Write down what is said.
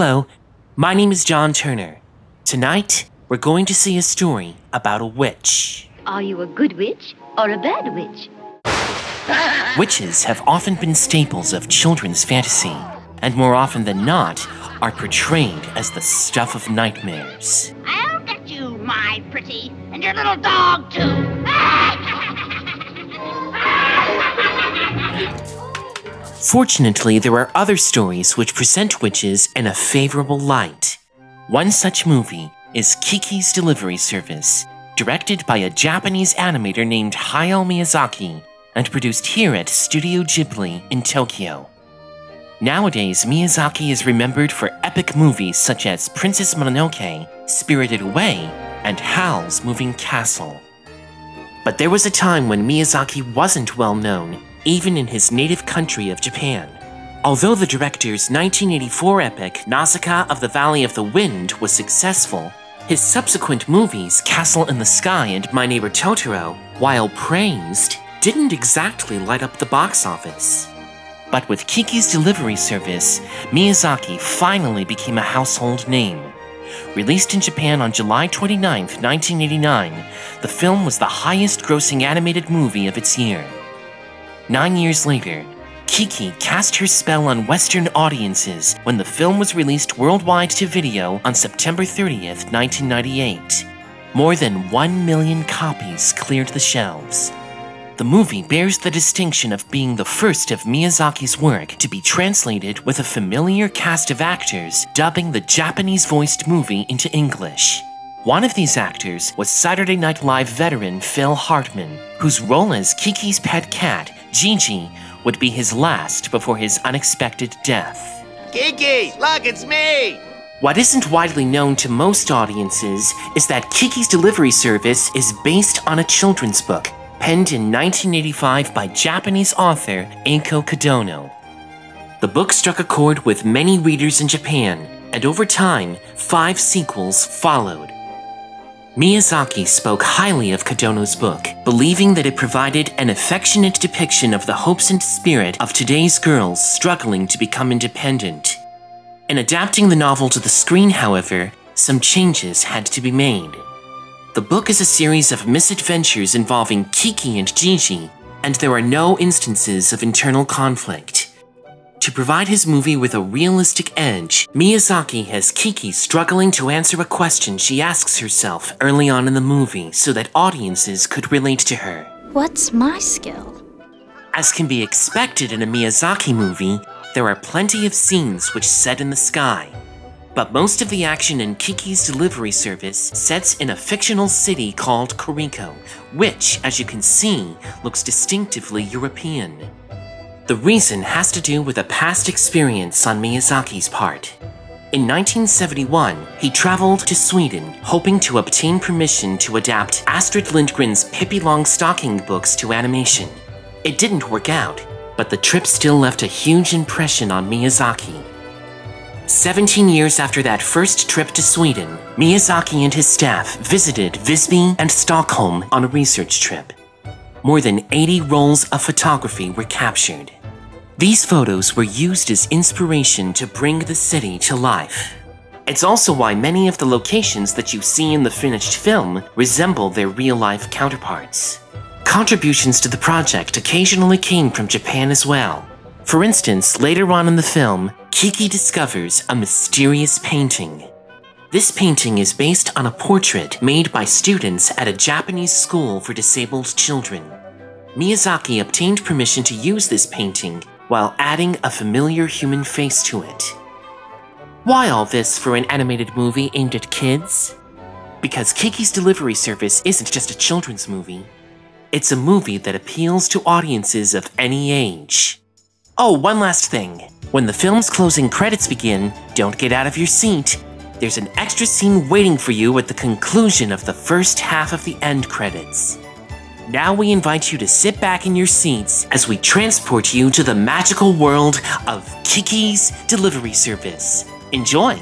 Hello, my name is Jon Turner. Tonight, we're going to see a story about a witch. Are you a good witch or a bad witch? Witches have often been staples of children's fantasy, and more often than not, are portrayed as the stuff of nightmares. I'll get you, my pretty, and your little dog, too. Fortunately, there are other stories which present witches in a favorable light. One such movie is Kiki's Delivery Service, directed by a Japanese animator named Hayao Miyazaki and produced here at Studio Ghibli in Tokyo. Nowadays, Miyazaki is remembered for epic movies such as Princess Mononoke, Spirited Away, and Howl's Moving Castle. But there was a time when Miyazaki wasn't well known even in his native country of Japan. Although the director's 1984 epic Nausicaa of the Valley of the Wind was successful, his subsequent movies Castle in the Sky and My Neighbor Totoro, while praised, didn't exactly light up the box office. But with Kiki's Delivery Service, Miyazaki finally became a household name. Released in Japan on July 29, 1989, the film was the highest grossing animated movie of its year. Nine years later, Kiki cast her spell on Western audiences when the film was released worldwide to video on September 30th, 1998. More than 1 million copies cleared the shelves. The movie bears the distinction of being the first of Miyazaki's work to be translated with a familiar cast of actors dubbing the Japanese voiced movie into English. One of these actors was Saturday Night Live veteran Phil Hartman, whose role as Kiki's pet cat Jiji would be his last before his unexpected death. Kiki, look, it's me! What isn't widely known to most audiences is that Kiki's Delivery Service is based on a children's book penned in 1985 by Japanese author Eiko Kadono. The book struck a chord with many readers in Japan, and over time, five sequels followed. Miyazaki spoke highly of Kadono's book, believing that it provided an affectionate depiction of the hopes and spirit of today's girls struggling to become independent. In adapting the novel to the screen, however, some changes had to be made. The book is a series of misadventures involving Kiki and Jiji, and there are no instances of internal conflict. To provide his movie with a realistic edge, Miyazaki has Kiki struggling to answer a question she asks herself early on in the movie so that audiences could relate to her. What's my skill? As can be expected in a Miyazaki movie, there are plenty of scenes which set in the sky. But most of the action in Kiki's delivery service sets in a fictional city called Koriko, which, as you can see, looks distinctively European. The reason has to do with a past experience on Miyazaki's part. In 1971, he traveled to Sweden, hoping to obtain permission to adapt Astrid Lindgren's Pippi Longstocking books to animation. It didn't work out, but the trip still left a huge impression on Miyazaki. 17 years after that first trip to Sweden, Miyazaki and his staff visited Visby and Stockholm on a research trip. More than 80 rolls of photography were captured. These photos were used as inspiration to bring the city to life. It's also why many of the locations that you see in the finished film resemble their real-life counterparts. Contributions to the project occasionally came from Japan as well. For instance, later on in the film, Kiki discovers a mysterious painting. This painting is based on a portrait made by students at a Japanese school for disabled children. Miyazaki obtained permission to use this painting while adding a familiar human face to it. Why all this for an animated movie aimed at kids? Because Kiki's Delivery Service isn't just a children's movie. It's a movie that appeals to audiences of any age. Oh, one last thing. When the film's closing credits begin, don't get out of your seat. There's an extra scene waiting for you at the conclusion of the first half of the end credits. Now we invite you to sit back in your seats as we transport you to the magical world of Kiki's Delivery Service. Enjoy!